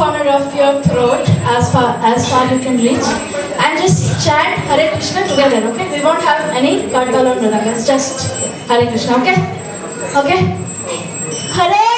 corner of your throat as far as far you can reach and just chant Hare Krishna together, okay? We won't have any Kartal or Narakas, just Hare Krishna, okay? Okay? Hare